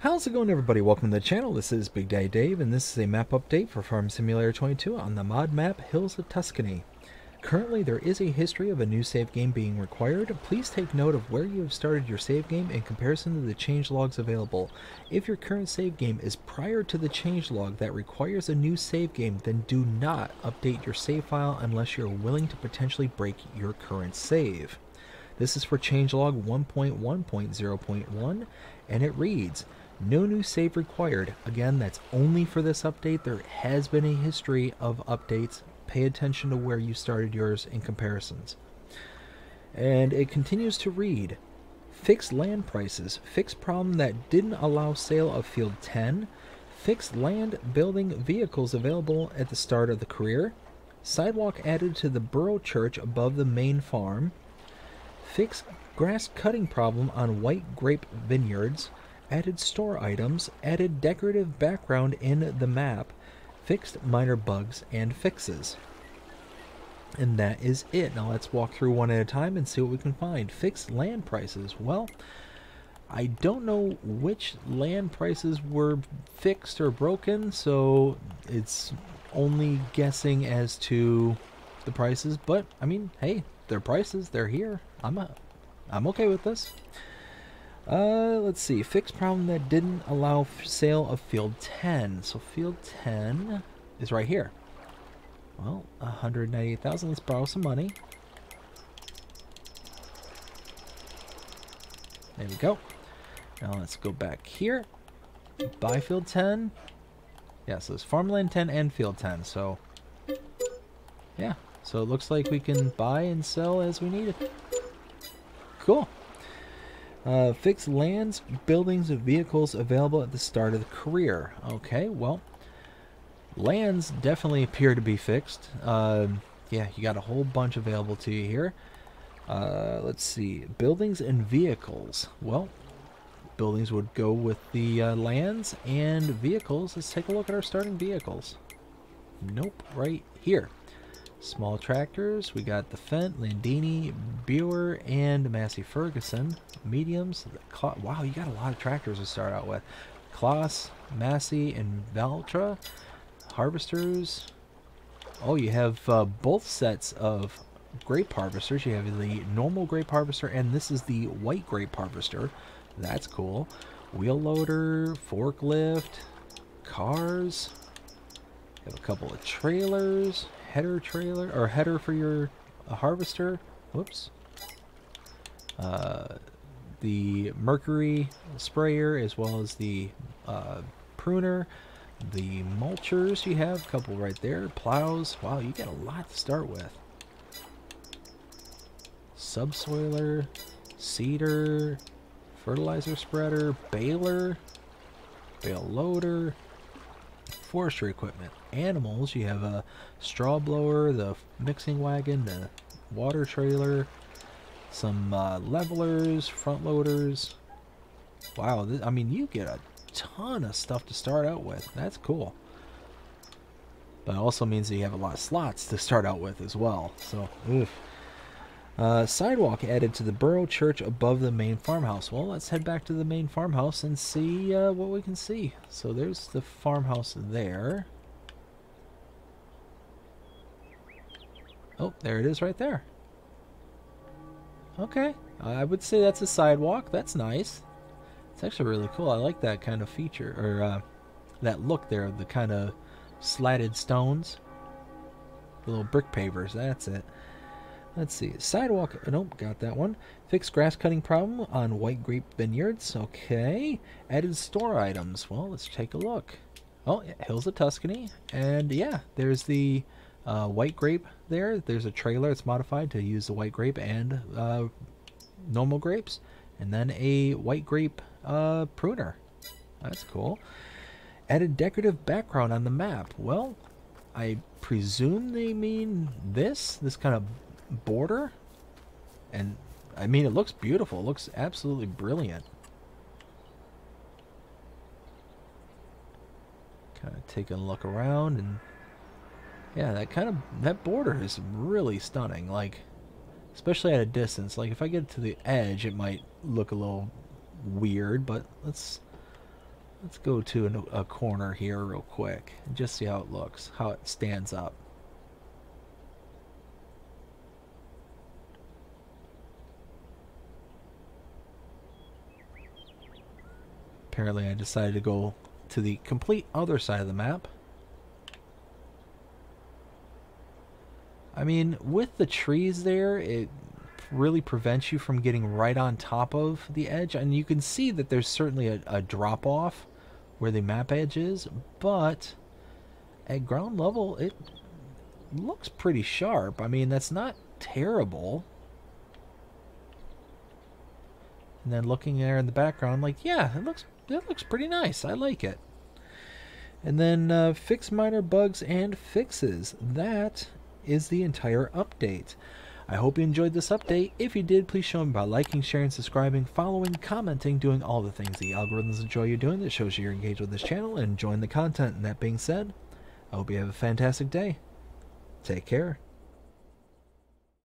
How's it going everybody? Welcome to the channel. This is Big Daddy Dave and this is a map update for Farm Simulator 22 on the mod map Hills of Tuscany. Currently there is a history of a new save game being required. Please take note of where you have started your save game in comparison to the change logs available. If your current save game is prior to the change log that requires a new save game, then do not update your save file unless you're willing to potentially break your current save. This is for changelog 1.1.0.1 and it reads no new save required. Again, that's only for this update. There has been a history of updates. Pay attention to where you started yours in comparisons. And it continues to read Fixed land prices. Fixed problem that didn't allow sale of field 10. Fixed land building vehicles available at the start of the career. Sidewalk added to the borough church above the main farm. Fixed grass cutting problem on white grape vineyards added store items, added decorative background in the map, fixed minor bugs and fixes. And that is it. Now let's walk through one at a time and see what we can find. Fixed land prices. Well, I don't know which land prices were fixed or broken, so it's only guessing as to the prices. But I mean, hey, they're prices. They're here. I'm a, I'm okay with this. Uh, let's see. Fixed problem that didn't allow sale of field 10. So field 10 is right here. Well, 198,000. Let's borrow some money. There we go. Now let's go back here. Buy field 10. Yeah, so it's farmland 10 and field 10. So, yeah. So it looks like we can buy and sell as we need it. Cool. Uh, fixed lands, buildings, and vehicles available at the start of the career. Okay, well, lands definitely appear to be fixed. Uh, yeah, you got a whole bunch available to you here. Uh, let's see, buildings and vehicles. Well, buildings would go with the uh, lands, and vehicles, let's take a look at our starting vehicles. Nope, right here. Small tractors, we got the Fendt, Landini, Bührer, and Massey Ferguson. Mediums, wow, you got a lot of tractors to start out with. Claas, Massey, and Valtra. Harvesters. Oh, you have uh, both sets of grape harvesters. You have the normal grape harvester, and this is the white grape harvester. That's cool. Wheel loader, forklift, cars. You have a couple of trailers, header trailer or header for your uh, harvester. Whoops. Uh, the mercury sprayer as well as the uh, pruner. The mulchers you have a couple right there. Plows. Wow, you got a lot to start with. Subsoiler, seeder, fertilizer spreader, baler, bale loader, forestry equipment. Animals, you have a straw blower, the mixing wagon, the water trailer, some uh, levelers, front loaders. Wow, I mean, you get a ton of stuff to start out with. That's cool. But it also means that you have a lot of slots to start out with as well. So, oof. Uh, sidewalk added to the borough church above the main farmhouse. Well, let's head back to the main farmhouse and see uh, what we can see. So there's the farmhouse there. Oh, there it is right there. Okay, I would say that's a sidewalk. That's nice. It's actually really cool. I like that kind of feature, or uh, that look there, of the kind of slatted stones. The little brick pavers, that's it. Let's see. Sidewalk. Nope, got that one. Fixed grass cutting problem on White Grape Vineyards. Okay. Added store items. Well, let's take a look. Oh, yeah, Hills of Tuscany. And yeah, there's the uh, white grape there. There's a trailer It's modified to use the white grape and uh, normal grapes. And then a white grape uh, pruner. That's cool. Added decorative background on the map. Well, I presume they mean this? This kind of border. And, I mean, it looks beautiful. It looks absolutely brilliant. Kind of taking a look around and yeah, that kind of, that border is really stunning. Like, especially at a distance. Like, if I get to the edge, it might look a little weird, but let's, Let's go to an, a corner here real quick and just see how it looks, how it stands up. Apparently I decided to go to the complete other side of the map. I mean, with the trees there, it really prevents you from getting right on top of the edge. And you can see that there's certainly a, a drop off where the map edge is, but at ground level, it looks pretty sharp. I mean, that's not terrible. And then looking there in the background, like, yeah, it looks it looks pretty nice. I like it. And then uh, fix minor bugs and fixes. That is the entire update. I hope you enjoyed this update. If you did, please show me by liking, sharing, subscribing, following, commenting, doing all the things the algorithms enjoy you doing that shows you're engaged with this channel and enjoying the content. And that being said, I hope you have a fantastic day. Take care.